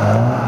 Amen.